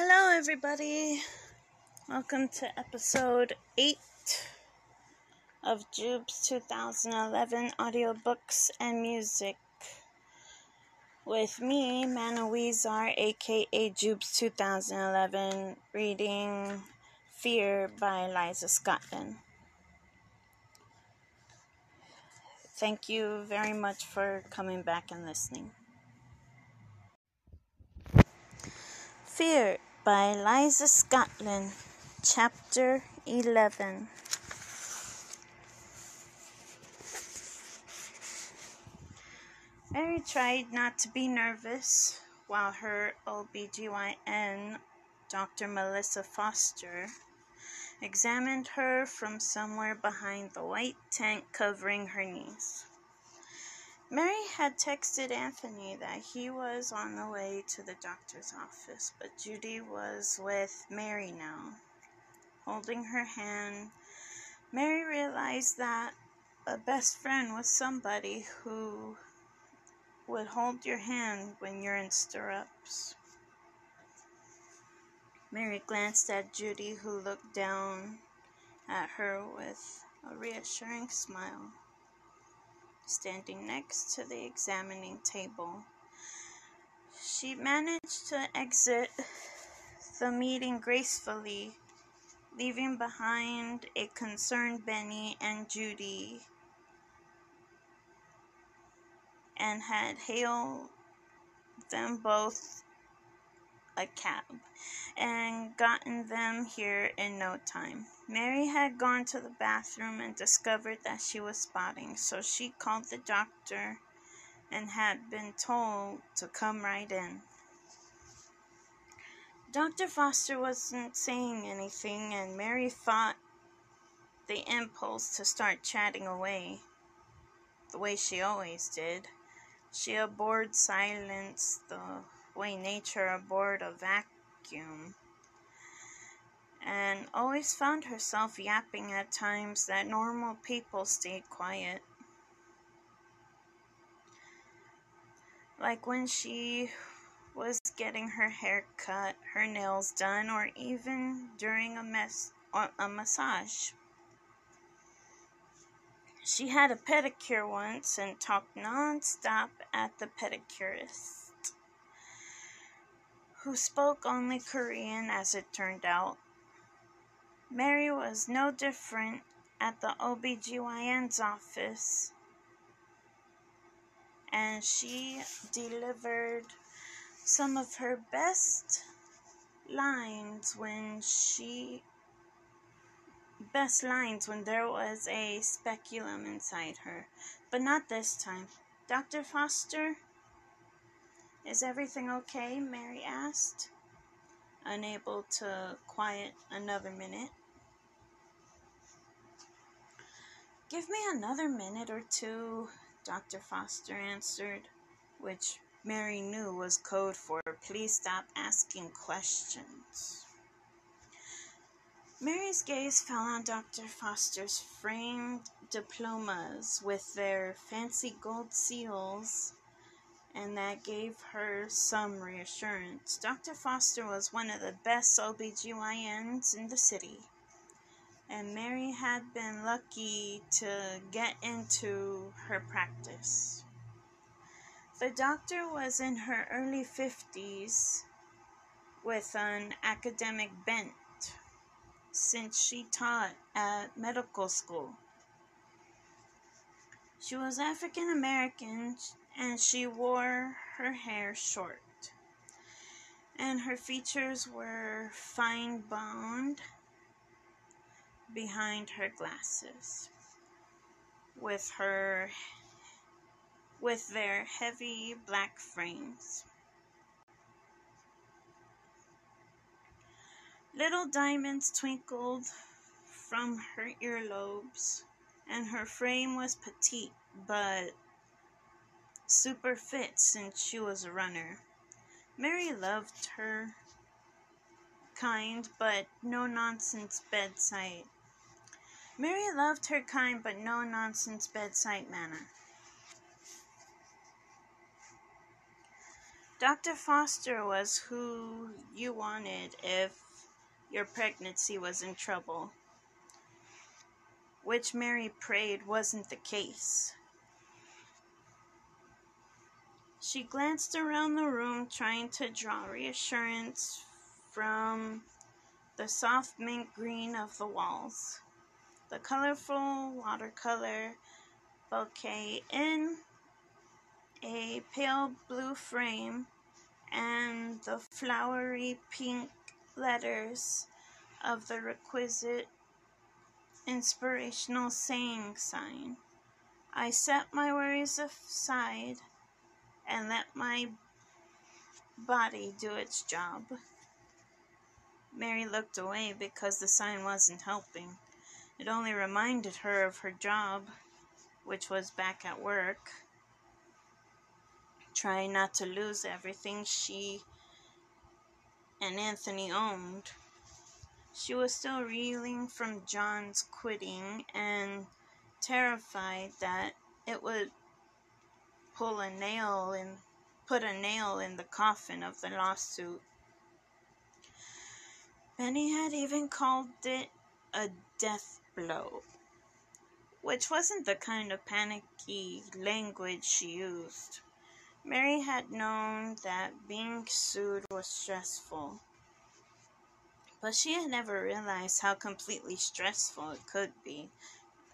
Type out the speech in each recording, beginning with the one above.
Hello, everybody. Welcome to episode 8 of Jubes 2011 audiobooks and music. With me, Manna Weezar, aka Jubes 2011, reading Fear by Lisa Scottoline. Thank you very much for coming back and listening. Fear by Lisa Scottoline, Chapter 11. Mary tried not to be nervous while her OBGYN, Dr. Melissa Foster, examined her from somewhere behind the white tent covering her knees. Mary had texted Anthony that he was on the way to the doctor's office, but Judy was with Mary now. Holding her hand, Mary realized that a best friend was somebody who would hold your hand when you're in stirrups. Mary glanced at Judy, who looked down at her with a reassuring smile, standing next to the examining table. She managed to exit the meeting gracefully, leaving behind a concerned Benny and Judy, and had hailed them both a cab and gotten them here in no time. Mary had gone to the bathroom and discovered that she was spotting, so she called the doctor and had been told to come right in. Dr. Foster wasn't saying anything, and Mary fought the impulse to start chatting away the way she always did. She abhorred silence the way nature abhorred a vacuum, and always found herself yapping at times that normal people stayed quiet. Like when she was getting her hair cut, her nails done, or even during a mess or a massage. She had a pedicure once and talked non-stop at the pedicurist, who spoke only Korean as it turned out. Mary was no different at the OBGYN's office, and she delivered some of her best lines when she best lines when there was a speculum inside her, but not this time. Dr. Foster, is everything okay? Mary asked, unable to quiet another minute. Give me another minute or two, Dr. Foster answered, which Mary knew was code for please stop asking questions. Mary's gaze fell on Dr. Foster's framed diplomas with their fancy gold seals, and that gave her some reassurance. Dr. Foster was one of the best OBGYNs in the city, and Mary had been lucky to get into her practice. The doctor was in her early 50s with an academic bent since she taught at medical school. She was African American and she wore her hair short. And her features were fine boned behind her glasses with her with their heavy black frames. Little diamonds twinkled from her earlobes, and her frame was petite but super fit since she was a runner. Mary loved her kind but no nonsense bedside. Mary loved her kind but no nonsense bedside manner. Dr. Foster was who you wanted if your pregnancy was in trouble, which Mary prayed wasn't the case. She glanced around the room, trying to draw reassurance from the soft mint green of the walls, the colorful watercolor bouquet in a pale blue frame, and the flowery pink letters of the requisite inspirational saying sign. I set my worries aside and let my body do its job. Mary looked away because the sign wasn't helping. It only reminded her of her job, which was back at work, trying not to lose everything she and Anthony owned. She was still reeling from John's quitting and terrified that it would pull a nail and put a nail in the coffin of the lawsuit. Benny had even called it a death blow, which wasn't the kind of panicky language she used. Mary had known that being sued was stressful, but she had never realized how completely stressful it could be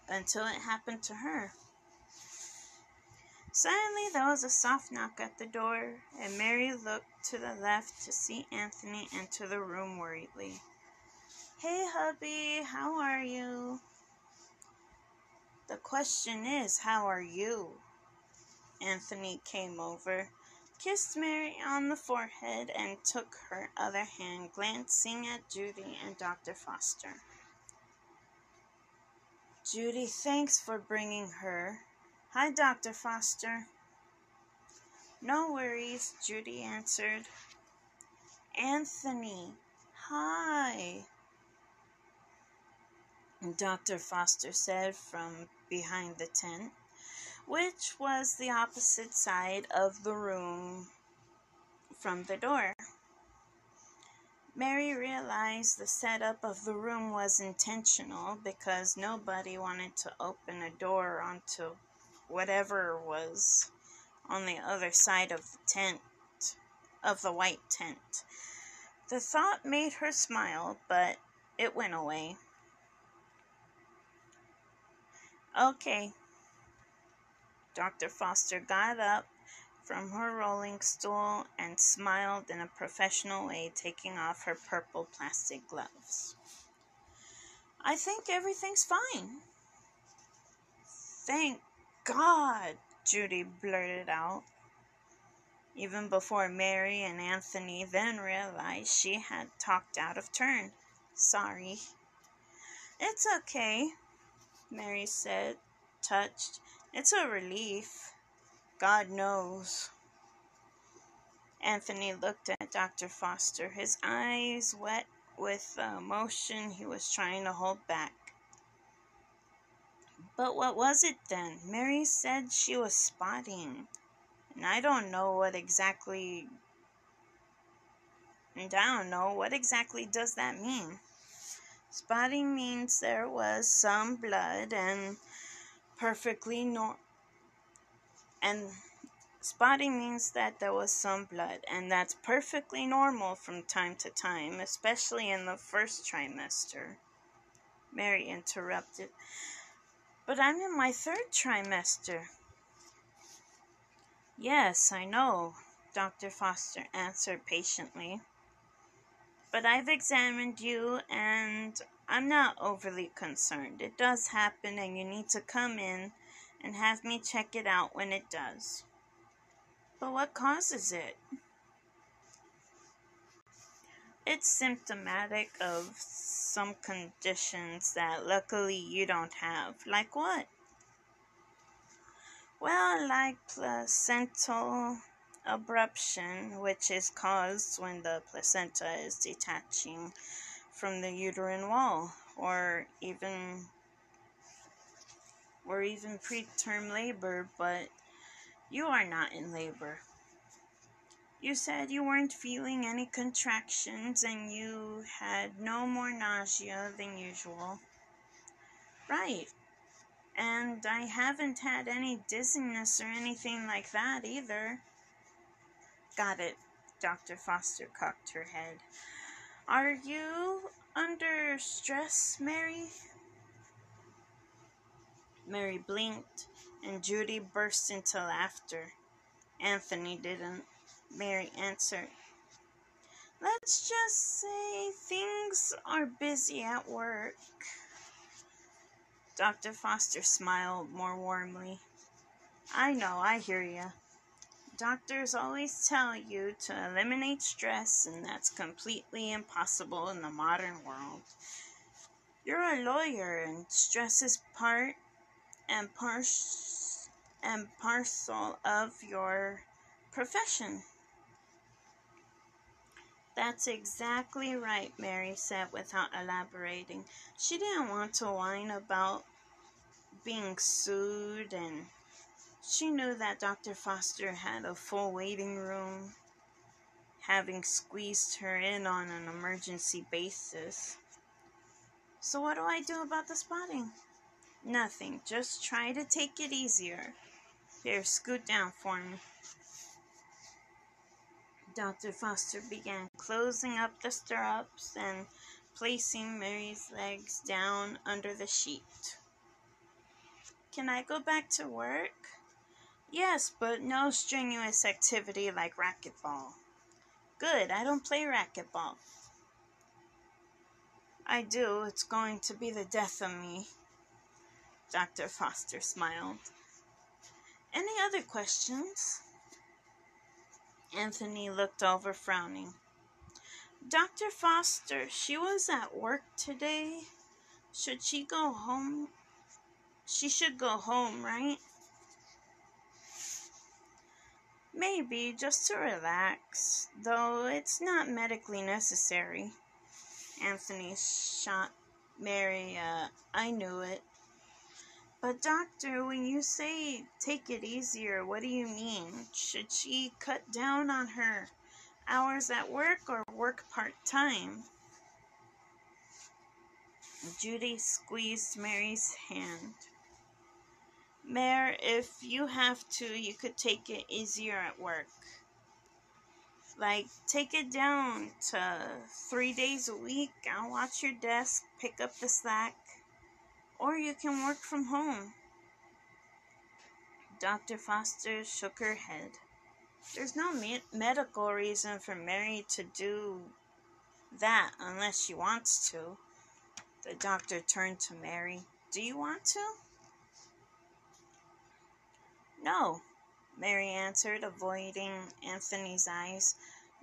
until it happened to her. Suddenly there was a soft knock at the door, and Mary looked to the left to see Anthony enter the room worriedly. Hey, hubby, how are you? The question is, how are you? Anthony came over, kissed Mary on the forehead, and took her other hand, glancing at Judy and Dr. Foster. Judy, thanks for bringing her. Hi, Dr. Foster. No worries, Judy answered. Anthony, hi. Dr. Foster said from behind the tent, which was the opposite side of the room from the door. Mary realized the setup of the room was intentional because nobody wanted to open a door onto whatever was on the other side of the tent, of the white tent. The thought made her smile, but it went away. Okay. Dr. Foster got up from her rolling stool and smiled in a professional way, taking off her purple plastic gloves. I think everything's fine. Thank God, Judy blurted out. Even before Mary and Anthony then realized she had talked out of turn. Sorry. It's okay, Mary said, touched. It's a relief. God knows. Anthony looked at Dr. Foster, his eyes wet with the emotion he was trying to hold back. But what was it then? Mary said she was spotting. And I don't know what exactly. And I don't know what exactly does that mean. Spotting means there was some blood and perfectly nor and spotting means that there was some blood and that's perfectly normal from time to time, especially in the first trimester. Mary interrupted. But I'm in my third trimester. Yes, I know, Dr. Foster answered patiently. But I've examined you and I'm not overly concerned. It does happen and you need to come in and have me check it out when it does. But what causes it? It's symptomatic of some conditions that luckily you don't have. Like what? Well, like placental abruption, which is caused when the placenta is detaching from the uterine wall, or even or even preterm labor, but you are not in labor. You said you weren't feeling any contractions and you had no more nausea than usual. Right. And I haven't had any dizziness or anything like that either. Got it. Dr. Foster cocked her head. Are you under stress, Mary? Mary blinked, and Judy burst into laughter. Anthony didn't. Mary answered. Let's just say things are busy at work. Dr. Foster smiled more warmly. I know, I hear you. Doctors always tell you to eliminate stress, and that's completely impossible in the modern world. You're a lawyer, and stress is part and, par- and parcel of your profession. That's exactly right, Mary said without elaborating. She didn't want to whine about being sued, and she knew that Dr. Foster had a full waiting room, having squeezed her in on an emergency basis. So, what do I do about the spotting? Nothing. Just try to take it easier. Here, scoot down for me. Dr. Foster began closing up the stirrups and placing Mary's legs down under the sheet. Can I go back to work? Yes, but no strenuous activity like racquetball. Good, I don't play racquetball. I do, it's going to be the death of me. Dr. Foster smiled. Any other questions? Anthony looked over, frowning. Dr. Foster, she was at work today. Should she go home? She should go home, right? Maybe, just to relax, though it's not medically necessary. Anthony shot Mary, uh, I knew it. But, doctor, when you say take it easier, what do you mean? Should she cut down on her hours at work or work part time? Judy squeezed Mary's hand. Mare, if you have to, you could take it easier at work. Like, take it down to three days a week. I'll watch your desk, pick up the slack or you can work from home. Dr. Foster shook her head. There's no me- medical reason for Mary to do that unless she wants to. The doctor turned to Mary. Do you want to? No, Mary answered, avoiding Anthony's eyes.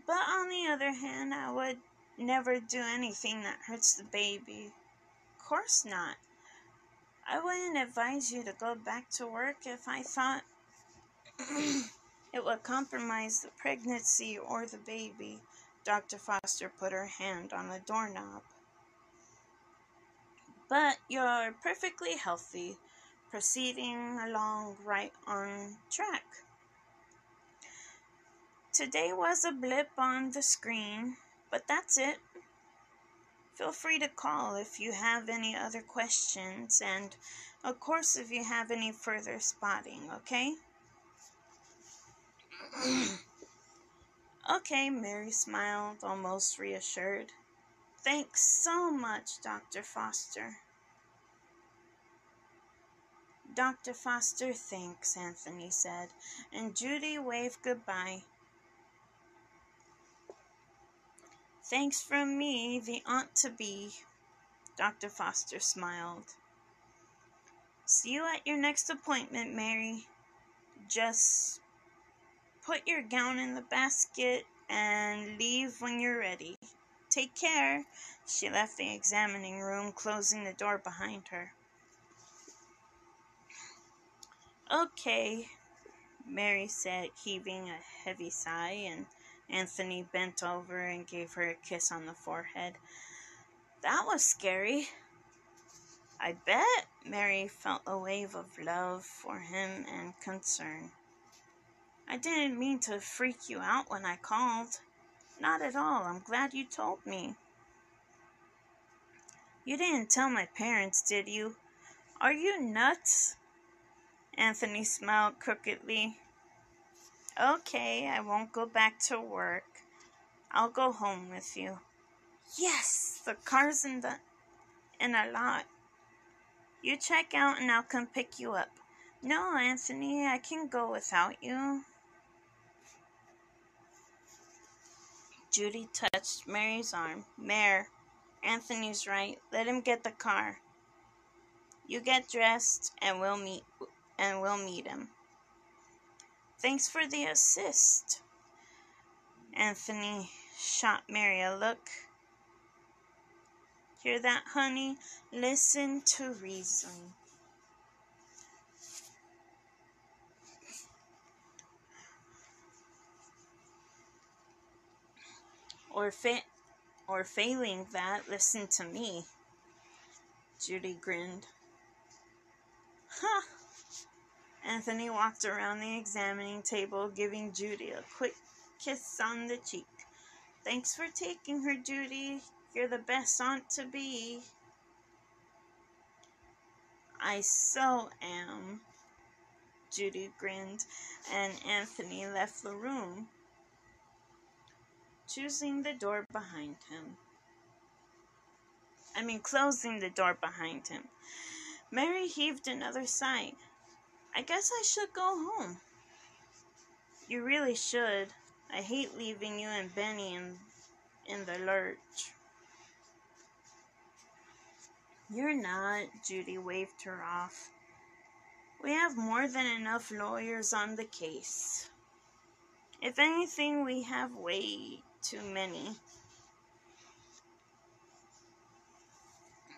But on the other hand, I would never do anything that hurts the baby. Of course not. I wouldn't advise you to go back to work if I thought it would compromise the pregnancy or the baby. Dr. Foster put her hand on the doorknob. But you're perfectly healthy, proceeding along right on track. Today was a blip on the screen, but that's it. Feel free to call if you have any other questions, and of course, if you have any further spotting, okay? okay, Mary smiled, almost reassured. Thanks so much, Dr. Foster. Dr. Foster, thanks, Anthony said, and Judy waved goodbye. Thanks from me, the aunt to be. Dr. Foster smiled. See you at your next appointment, Mary. Just put your gown in the basket and leave when you're ready. Take care. She left the examining room, closing the door behind her. Okay, Mary said, heaving a heavy sigh and Anthony bent over and gave her a kiss on the forehead. That was scary. I bet Mary felt a wave of love for him and concern. I didn't mean to freak you out when I called. Not at all. I'm glad you told me. You didn't tell my parents, did you? Are you nuts? Anthony smiled crookedly. Okay, I won't go back to work. I'll go home with you. Yes, the car's in the in a lot. You check out and I'll come pick you up. No, Anthony, I can go without you. Judy touched Mary's arm. Mare, Anthony's right. Let him get the car. You get dressed and we'll meet and we'll meet him. Thanks for the assist. Anthony shot Mary a look. Hear that, honey? Listen to reason. Or fa- or failing that, listen to me. Judy grinned. Huh. Anthony walked around the examining table, giving Judy a quick kiss on the cheek. Thanks for taking her, Judy. You're the best aunt to be. I so am. Judy grinned, and Anthony left the room choosing the door behind him. I mean, closing the door behind him. Mary heaved another sigh. I guess I should go home. You really should. I hate leaving you and Benny in, in the lurch. You're not, Judy waved her off. We have more than enough lawyers on the case. If anything, we have way too many.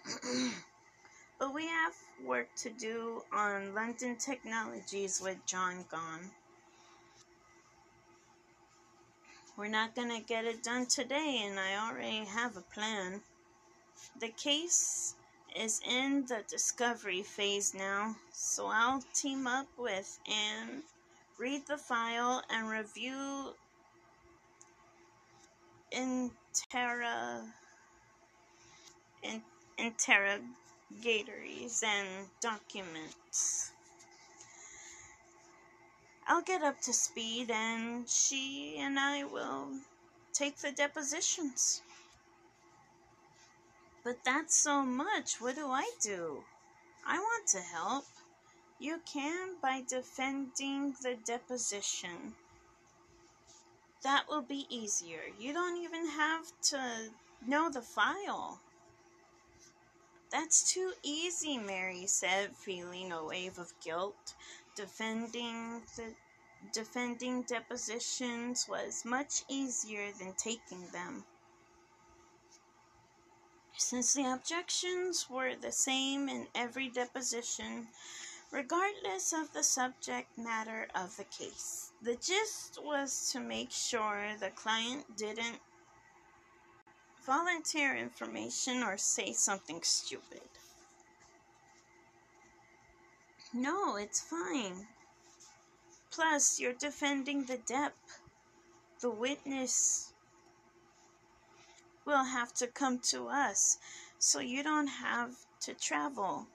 but we have work to do on London Technologies with John gone. We're not going to get it done today, and I already have a plan. The case is in the discovery phase now, so I'll team up with Anne, read the file, and review interra, in, interrogatories and documents. I'll get up to speed and she and I will take the depositions. But that's so much. What do I do? I want to help. You can by defending the deposition that will be easier. You don't even have to know the file. That's too easy, Mary said, feeling a wave of guilt. Defending the defending depositions was much easier than taking them. Since the objections were the same in every deposition, regardless of the subject matter of the case. The gist was to make sure the client didn't volunteer information or say something stupid. No, it's fine. Plus, you're defending the Depp. The witness will have to come to us, so you don't have to travel.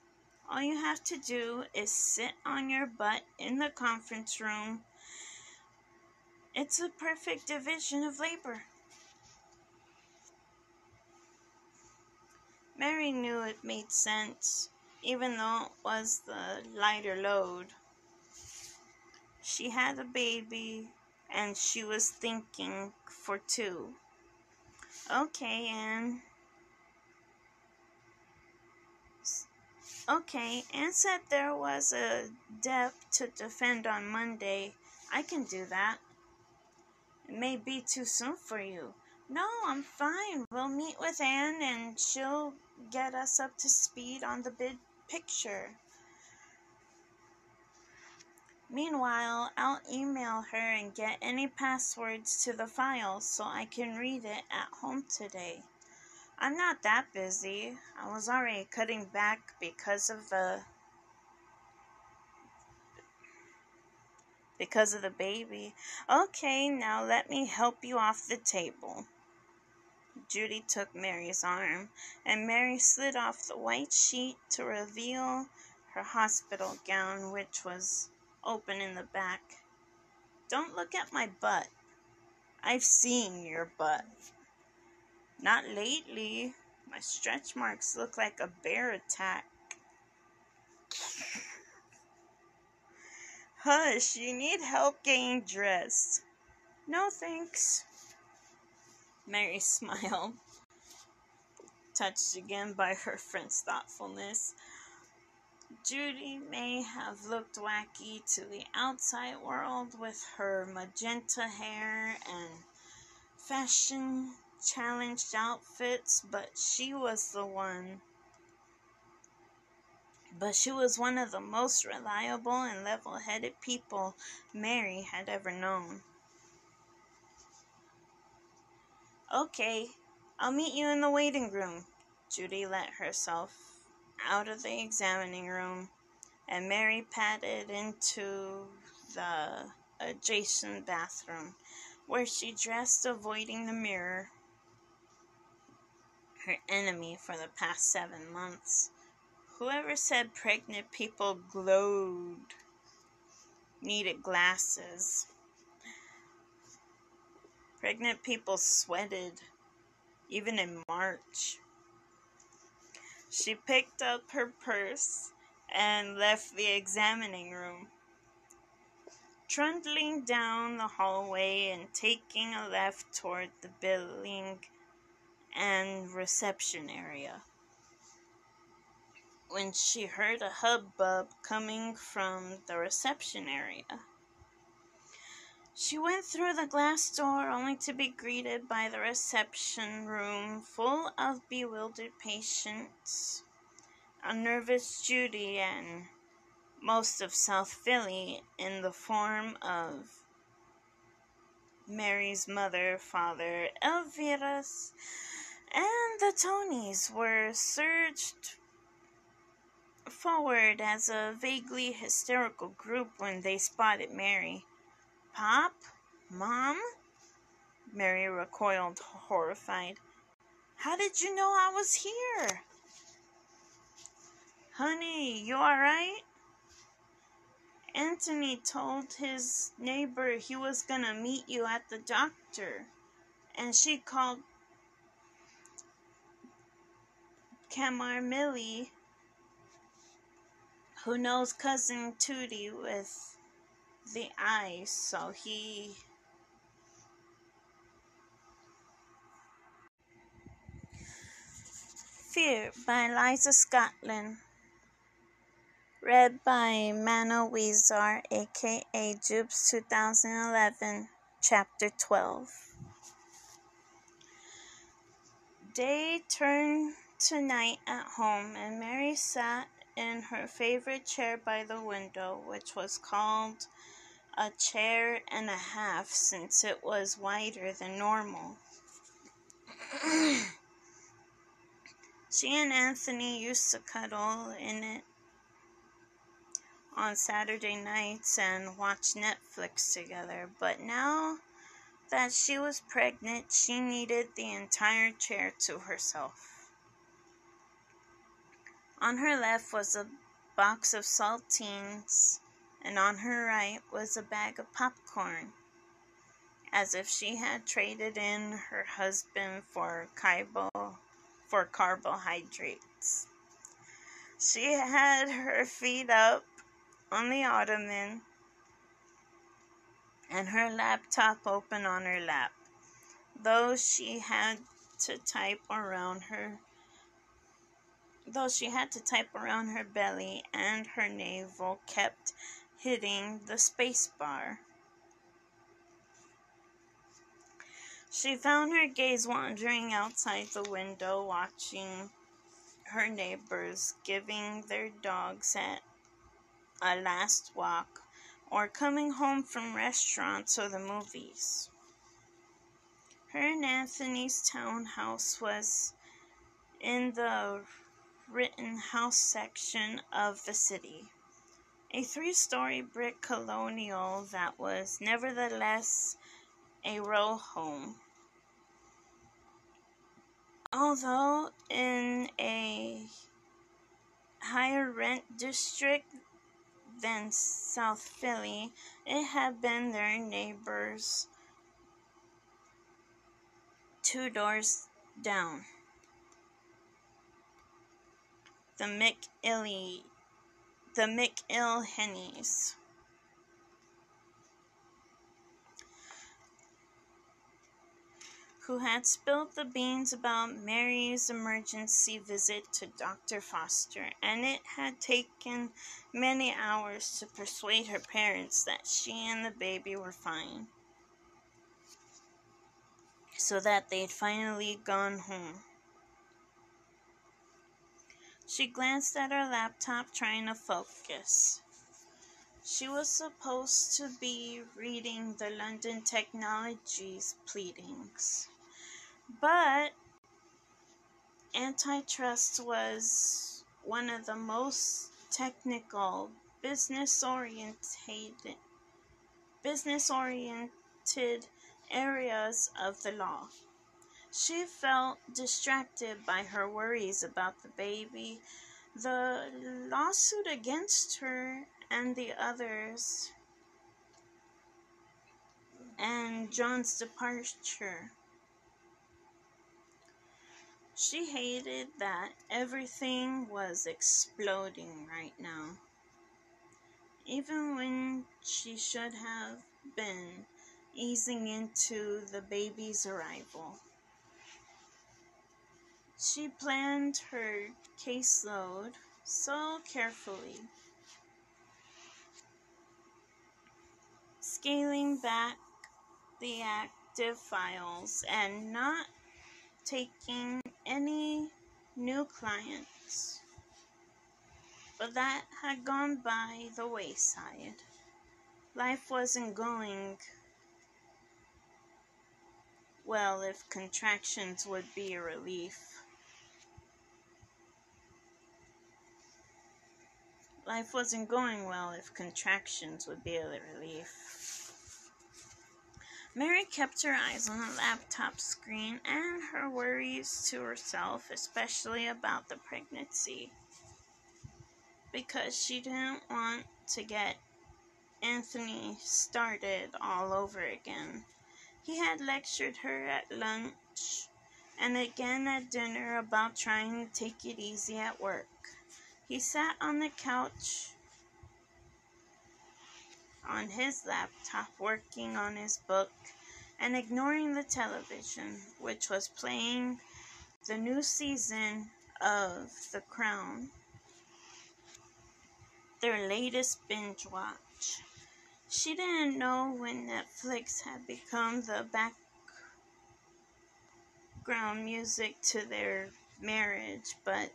All you have to do is sit on your butt in the conference room. It's a perfect division of labor. Mary knew it made sense, even though it was the lighter load. She had a baby and she was thinking for two. Okay, Anne. Okay, Anne said there was a Depp to defend on Monday. I can do that. It may be too soon for you. No, I'm fine. We'll meet with Anne and she'll get us up to speed on the big picture. Meanwhile, I'll email her and get any passwords to the file so I can read it at home today. I'm not that busy. I was already cutting back because of the Because of the baby. Okay, now let me help you off the table. Judy took Mary's arm, and Mary slid off the white sheet to reveal her hospital gown, which was open in the back. Don't look at my butt. I've seen your butt. Not lately. My stretch marks look like a bear attack. Hush, you need help getting dressed. No thanks. Mary smiled, touched again by her friend's thoughtfulness. Judy may have looked wacky to the outside world with her magenta hair and fashion challenged outfits, but she was the one. But she was one of the most reliable and level headed people Mary had ever known. Okay, I'll meet you in the waiting room. Judy let herself out of the examining room, and Mary padded into the adjacent bathroom, where she dressed, avoiding the mirror, her enemy for the past seven months. Whoever said pregnant people glowed needed glasses. Pregnant people sweated, even in March. She picked up her purse and left the examining room. Trundling down the hallway and taking a left toward the billing and reception area. When she heard a hubbub coming from the reception area. She went through the glass door only to be greeted by the reception room full of bewildered patients, a nervous Judy, and most of South Philly in the form of Mary's mother, father, Elvira's, and the Tonys were surged forward as a vaguely hysterical group when they spotted Mary. Pop? Mom? Mary recoiled, horrified. How did you know I was here? Honey, you alright? Anthony told his neighbor he was gonna meet you at the doctor, and she called Camar Millie, who knows cousin Tootie with the eyes, so he Fear by Lisa Scottoline. Read by Manna Weezar, aka Jubes 2011, Chapter 12. Day turned to night at home, and Mary sat in her favorite chair by the window, which was called a chair and a half since it was wider than normal. she and Anthony used to cuddle in it on Saturday nights and watch Netflix together, but now that she was pregnant, she needed the entire chair to herself. On her left was a box of saltines and on her right was a bag of popcorn, as if she had traded in her husband for carbo, for carbohydrates. She had her feet up on the ottoman and her laptop open on her lap, though she had to type around her though she had to type around her belly and her navel kept hitting the spacebar. She found her gaze wandering outside the window, watching her neighbors giving their dogs at a last walk or coming home from restaurants or the movies. Her and Anthony's townhouse was in the Rittenhouse section of the city a three story brick colonial that was nevertheless a row home. Although in a higher rent district than South Philly, it had been their neighbors two doors down. The McIlly the McIlhennys. who had spilled the beans about Mary's emergency visit to Dr. Foster, and it had taken many hours to persuade her parents that she and the baby were fine, so that they'd finally gone home. She glanced at her laptop, trying to focus. She was supposed to be reading the London Technologies pleadings. But antitrust was one of the most technical, business oriented business oriented areas of the law. She felt distracted by her worries about the baby, the lawsuit against her and the others, and John's departure. She hated that everything was exploding right now. Even when she should have been easing into the baby's arrival. She planned her caseload so carefully, scaling back the active files and not taking any new clients. But that had gone by the wayside. Life wasn't going well if contractions would be a relief. Life wasn't going well if contractions would be a relief. Mary kept her eyes on the laptop screen and her worries to herself, especially about the pregnancy, because she didn't want to get Anthony started all over again. He had lectured her at lunch and again at dinner about trying to take it easy at work. He sat on the couch on his laptop working on his book and ignoring the television, which was playing the new season of The Crown, their latest binge watch. She didn't know when Netflix had become the background music to their marriage, but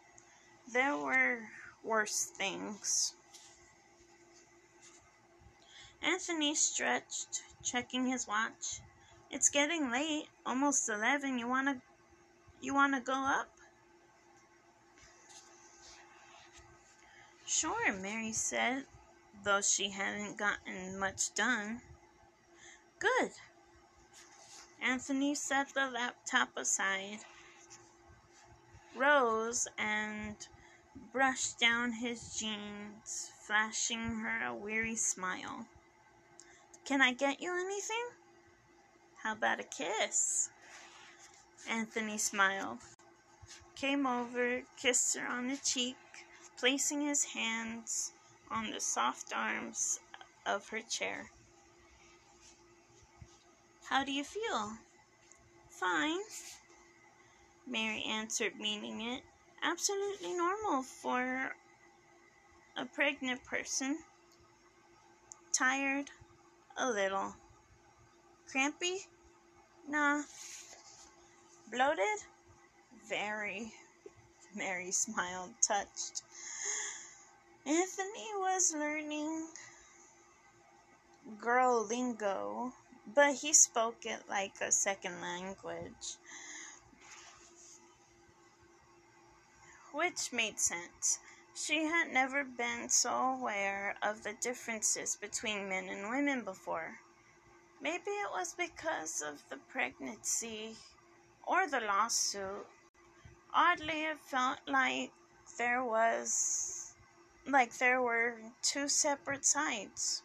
there were worse things. Anthony stretched, checking his watch. It's getting late, almost 11. You want to you want to go up? Sure, Mary said, though she hadn't gotten much done. Good. Anthony set the laptop aside, rose, and brushed down his jeans, flashing her a weary smile. Can I get you anything? How about a kiss? Anthony smiled, came over, kissed her on the cheek, placing his hands on the soft arms of her chair. How do you feel? Fine, Mary answered, meaning it. Absolutely normal for a pregnant person. Tired? A little. Crampy? Nah. Bloated? Very. Mary smiled, touched. Anthony was learning girl lingo, but he spoke it like a second language, which made sense. She had never been so aware of the differences between men and women before. Maybe it was because of the pregnancy or the lawsuit. Oddly, it felt like there was like there were two separate sides.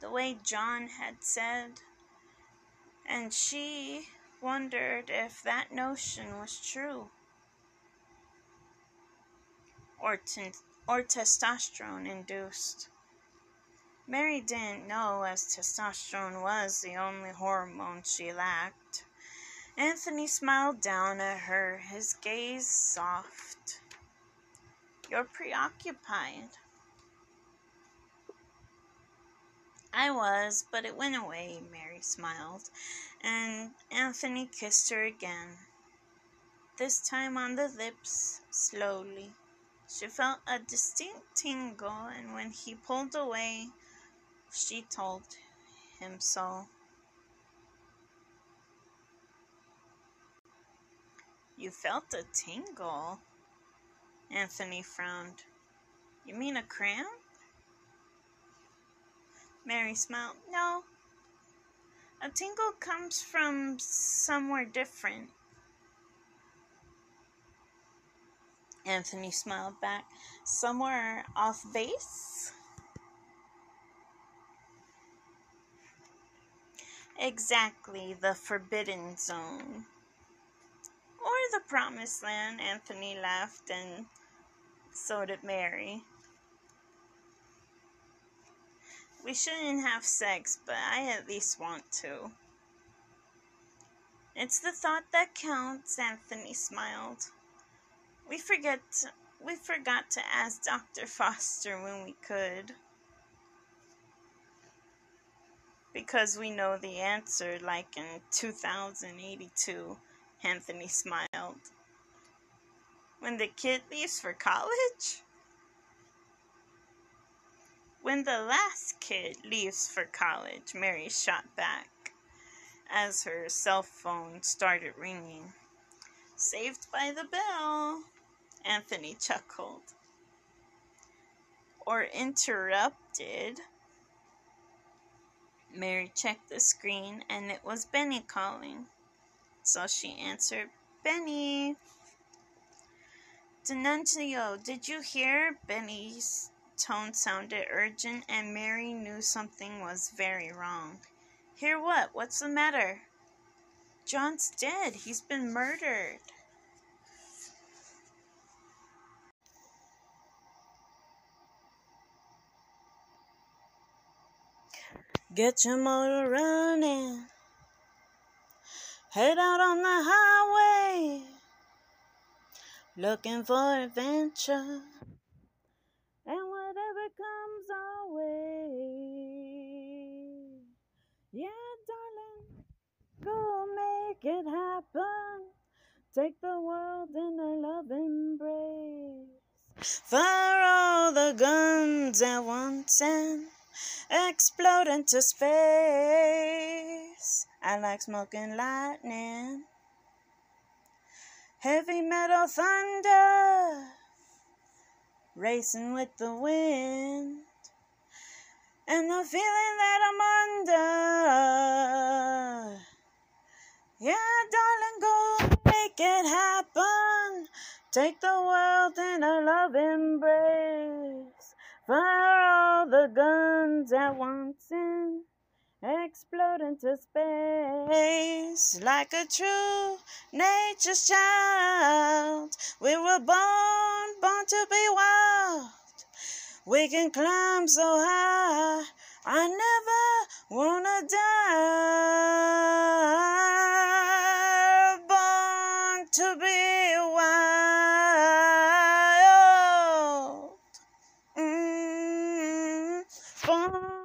The way John had said, and she wondered if that notion was true or, t- or testosterone induced. Mary didn't know as testosterone was the only hormone she lacked. Anthony smiled down at her, his gaze soft. You're preoccupied. I was, but it went away, Mary smiled, and Anthony kissed her again, this time on the lips, slowly. She felt a distinct tingle, and when he pulled away, she told him so. You felt a tingle? Anthony frowned. You mean a cramp? Mary smiled. No. A tingle comes from somewhere different. Anthony smiled back. Somewhere off base? Exactly, the forbidden zone. Or the promised land, Anthony laughed, and so did Mary. We shouldn't have sex, but I at least want to. It's the thought that counts, Anthony smiled. We forget we forgot to ask Dr. Foster when we could. Because we know the answer like in 2082, Anthony smiled. When the kid leaves for college? When the last kid leaves for college, Mary shot back as her cell phone started ringing. Saved by the bell, Anthony chuckled. Or interrupted. Mary checked the screen and it was Bennie calling. So she answered, Bennie. DiNunzio, did you hear? Bennie's tone sounded urgent, and Mary knew something was very wrong. Hear what? What's the matter? John's dead. He's been murdered. Get your motor running. Head out on the highway. Looking for adventure. And whatever comes our way. Yeah, darling. Go make it happen. Take the world in a love embrace. Fire all the guns at once and explode into space. I like smoking lightning, heavy metal thunder, racing with the wind, and the feeling that I'm under. Yeah, darling, go make it happen. Take the world in a love embrace. Fire all the guns at once and explode into space like a true nature's child. We were born, born to be wild. We can climb so high. I never wanna die. Born to be 通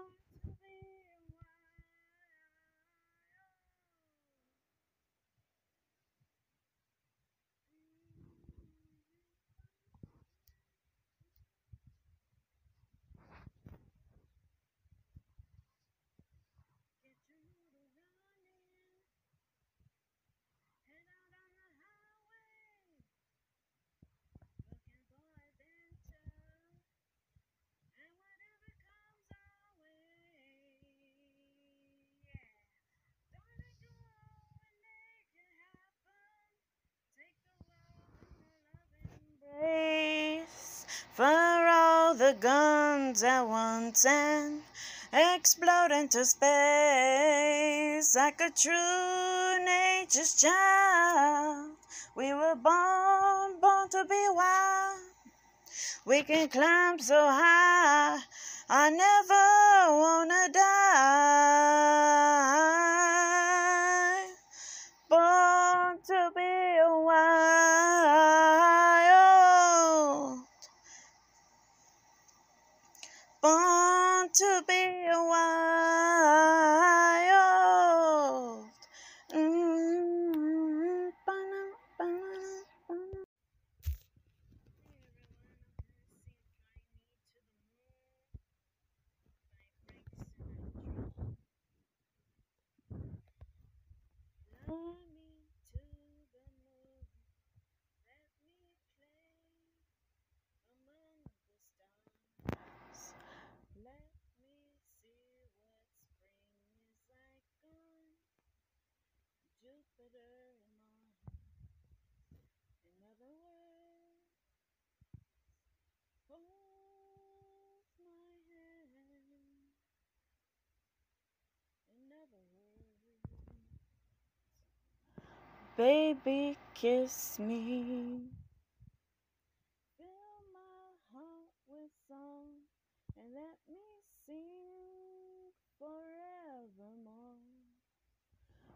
for all the guns I want and explode into space like a true nature's child. We were born, born to be wild. We can climb so high. I never wanna die. Born to be a wild. Mm, ba-na, ba-na, ba-na. Fly me to the moon. Let me play among the stars. Let me see what spring is like on Jupiter and Mars. In other words, hold my hand. In other words, baby, kiss me. Fill my heart with song and let me sing forevermore.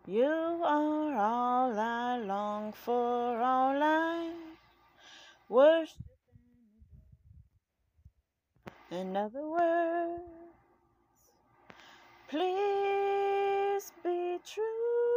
You are all I long for, all I worship. In other words, please be true.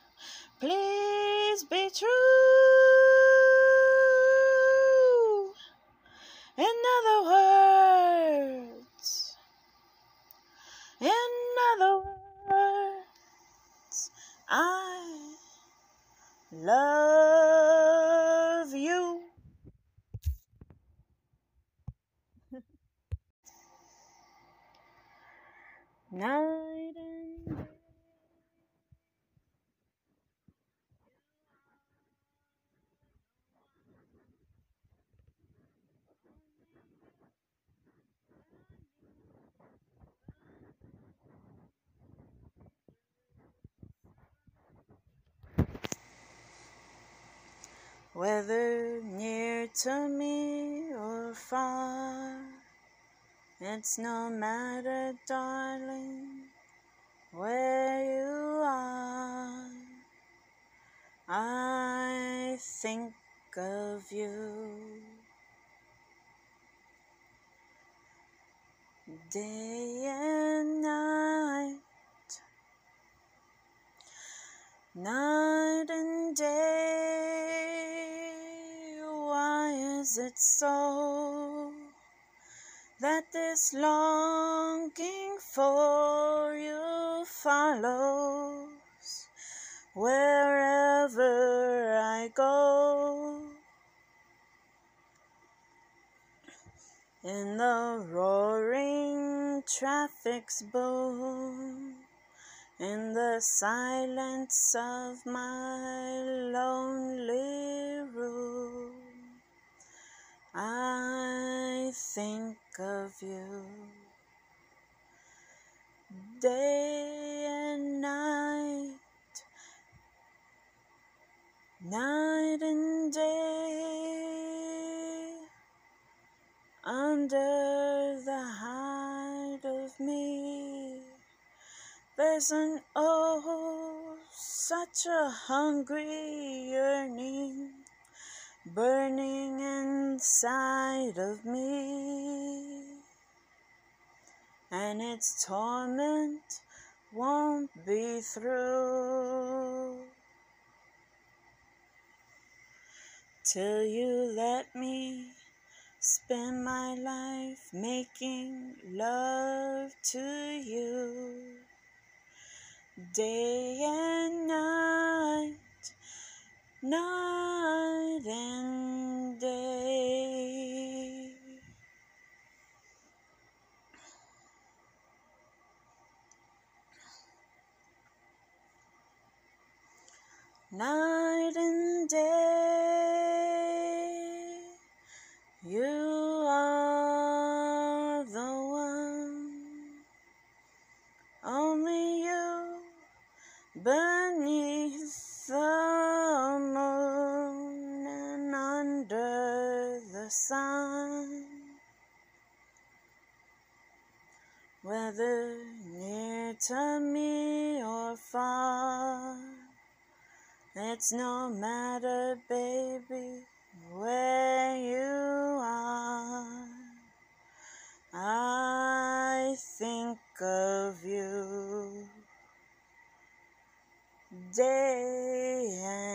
please be true. In other words, in other words, I love you. Night and day. Whether near to me or far, it's no matter, darling, where you are. I think of you day and night, night and day. Why is it so that this longing for you follows wherever I go? In the roaring traffic's boom, in the silence of my lonely room, I think of you day and night, night and An oh, such a hungry yearning burning inside of me, and its torment won't be through till you let me Spend my life making love to you day and night, night and day. Night and day, sun. Whether near to me or far, it's no matter, baby, where you are. I think of you day and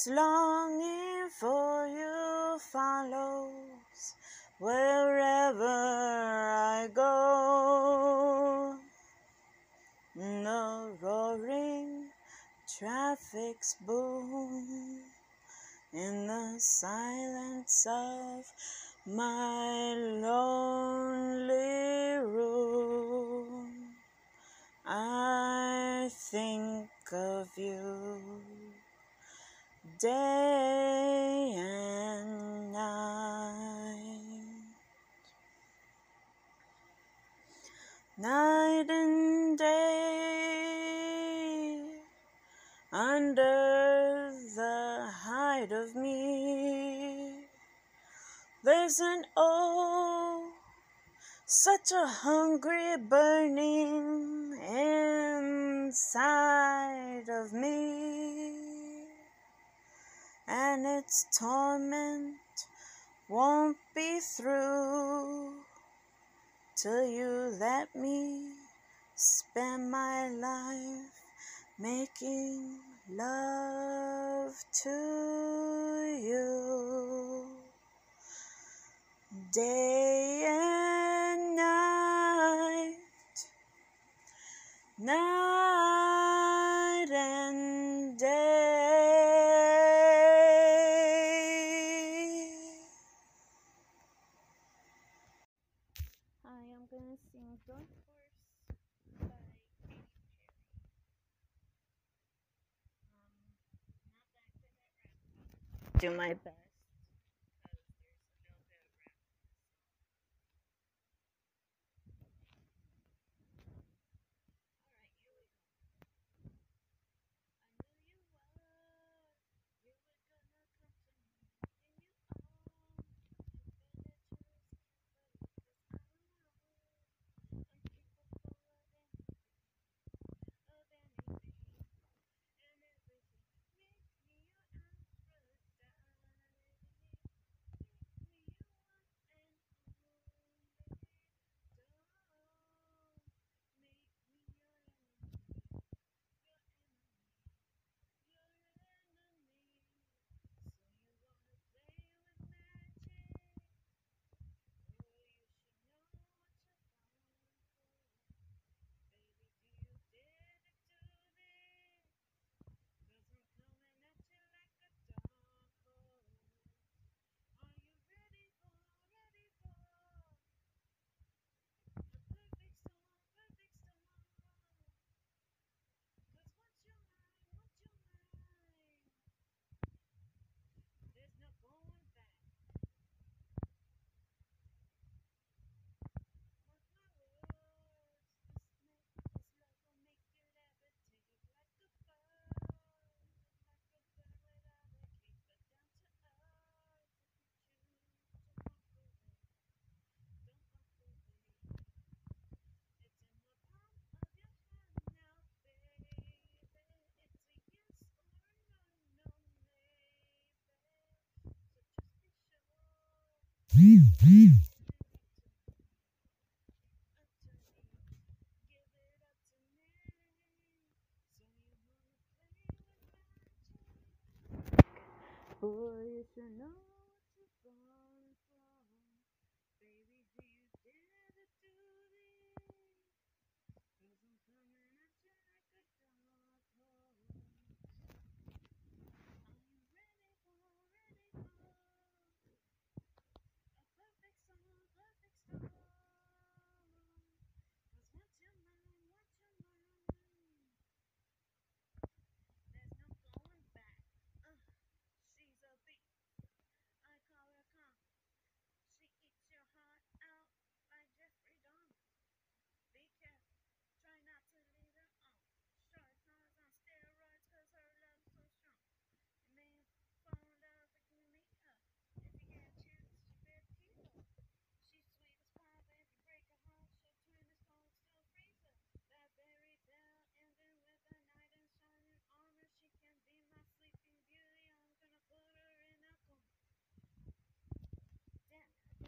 this longing for you follows wherever I go? No roaring traffic's boom in the silence of my lonely room. I think of you day and night, night and day, under the height of me. There's an oh, such a hungry burning inside of me, and its torment won't be through till you let me spend my life making love to you day and night, night Do my best. Boy, you should know.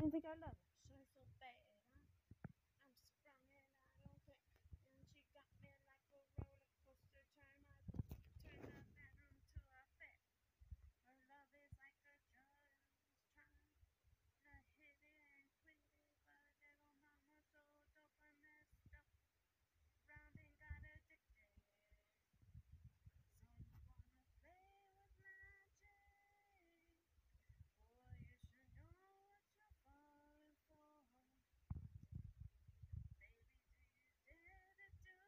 Damn it, I didn't think I loved her. She's so bad, huh? I'm sprung and I don't care. And she got me like a roller coaster. Turn my turn my bedroom to a fair. Her love is like a drug. Trying to hit it and quit it, but little mama so dope I messed up. Round and got addicted. So you wanna play with magic? Boy, you should know what you're falling for. Baby, do you dare to do this?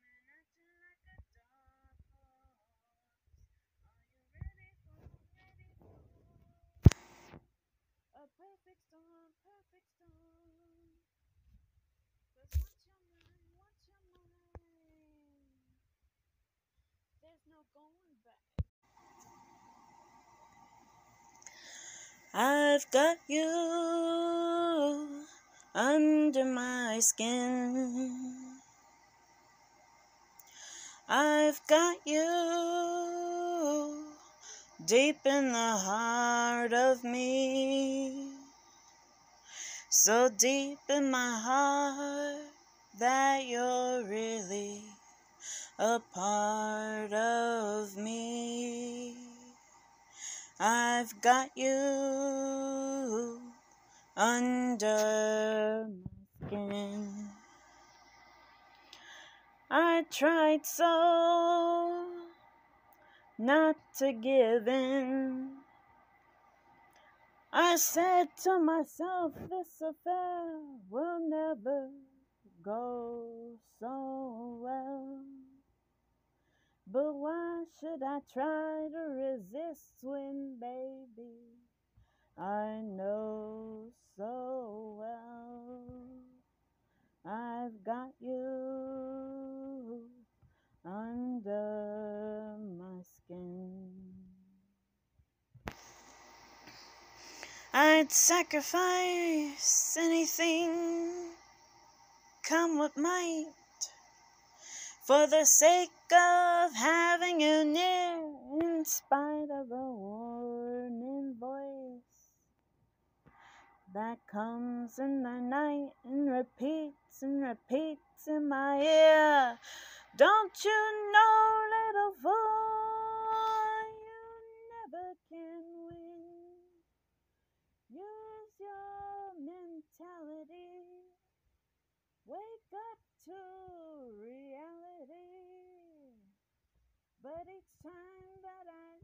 Cause I'm coming at you like a dark horse. Are you ready for, ready for a perfect storm, perfect storm? Cause once you're mine, once you're there's no going back. I've got you under my skin. I've got you deep in the heart of me. So deep in my heart that you're really a part of me. I've got you under my skin. I tried so not to give in. I said to myself, this affair will never go so well. But why should I try to resist when, baby, I know so well I've got you under I'd sacrifice anything, come what might, for the sake of having you near, in spite of a warning voice that comes in the night and repeats and repeats in my ear. Don't you know, little boy, you never can mentality. Wake up to reality. But each time that I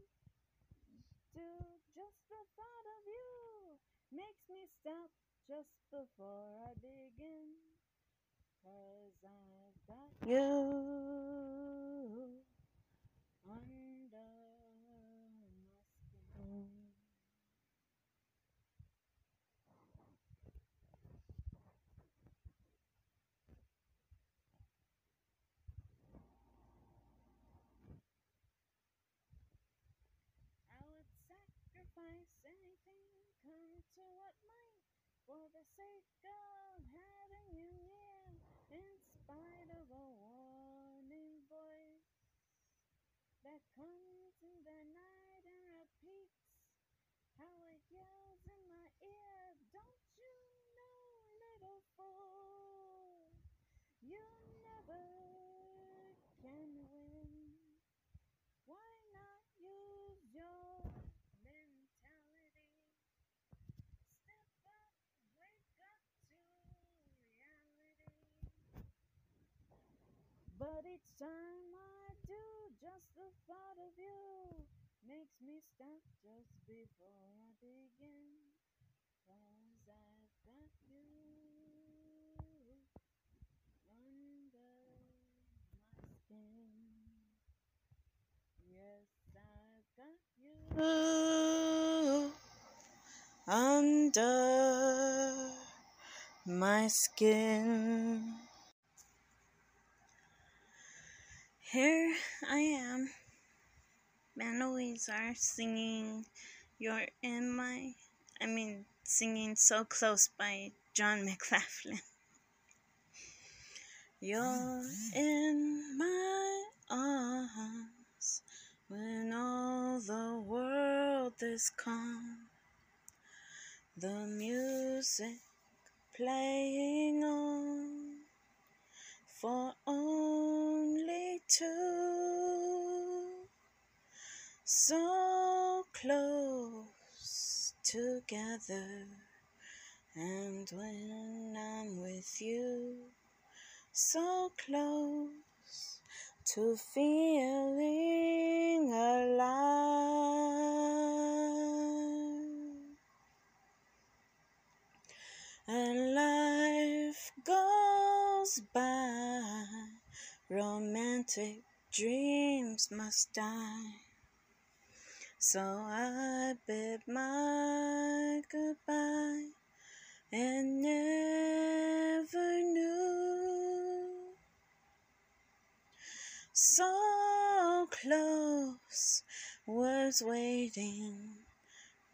do, just the thought of you makes me stop just before I begin. Cause I've got you under my skin. I would sacrifice anything, come to what might, for the sake of having you near, in spite of a warning voice that comes in the night and repeats how it yells in my ear. Don't you know, little fool, you never can win. Why not? Each time I do, just the thought of you makes me stop just before I begin. Cause I've got you under my skin. Yes, I've got you under my skin. Here I am, Manoizar singing You're in My, I mean, singing So Close by Jon McLaughlin. You're in my arms when all the world is calm. The music playing on for only two. So close together, and when I'm with you, so close to feeling alive. And life goes by, romantic dreams must die. So I bid my goodbye and never knew. So close was waiting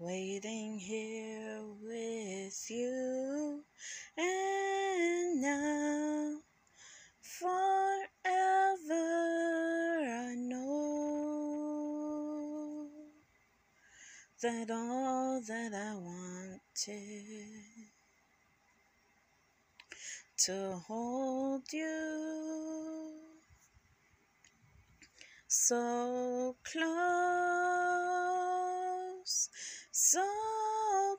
waiting here with you. And now, forever, I know that all that I wanted to hold you so close so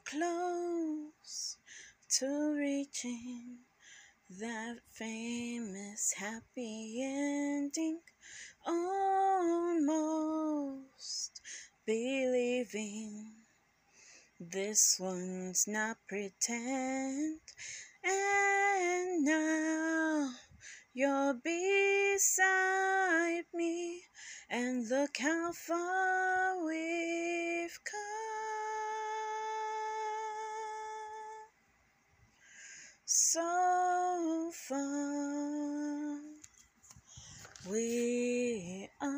close to reaching that famous happy ending, almost believing this one's not pretend, and now you're beside me, and look how far we've come. So far, we are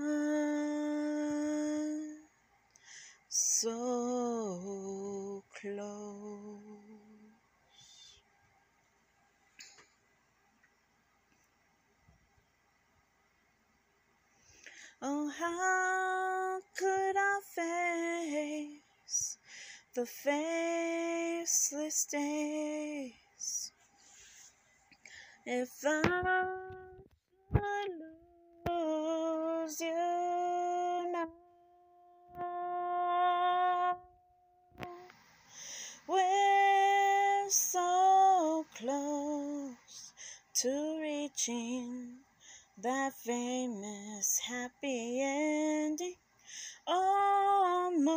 so close. Oh, how could I face the faceless days if I lose you now? We're so close to reaching that famous happy ending, almost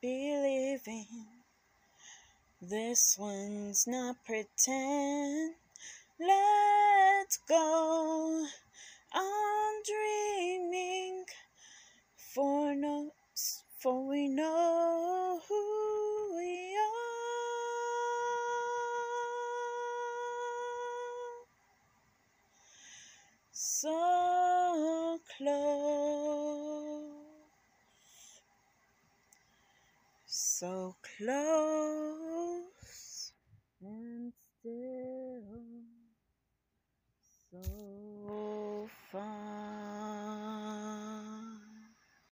believing this one's not pretend.